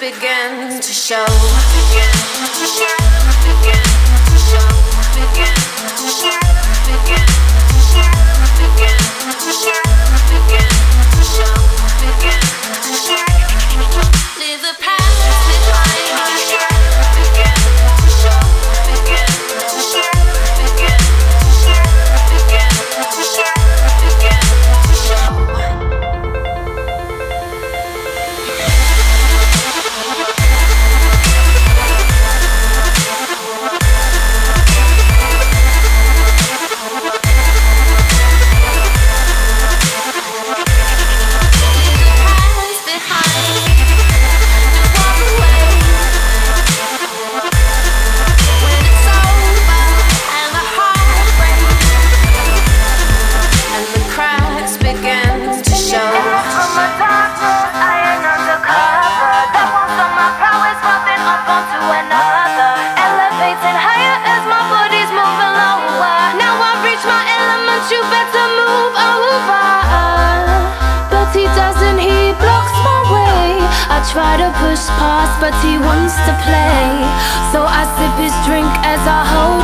began to show. push but he wants to play. So I sip his drink as I hold.